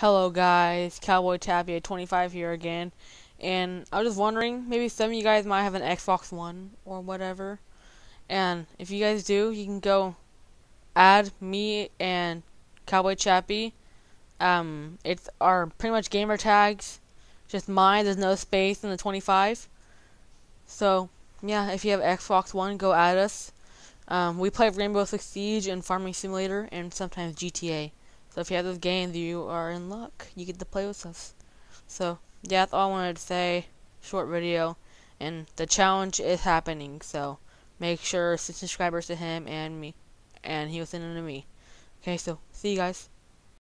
Hello guys, Cowboy Tapia at 25 here again, and I was just wondering, maybe some of you guys might have an Xbox One or whatever, and if you guys do, you can go add me and Cowboy Chappy. Um, it's our pretty much gamer tags, just mine. There's no space in the 25. So yeah, if you have Xbox One, go add us. Um, we play Rainbow Six Siege and Farming Simulator, and sometimes GTA. So if you have those games, you are in luck. You get to play with us. So, yeah, that's all I wanted to say. Short video. And the challenge is happening, so make sure to subscribers to him and me. And he was sending to me. Okay, so see you guys.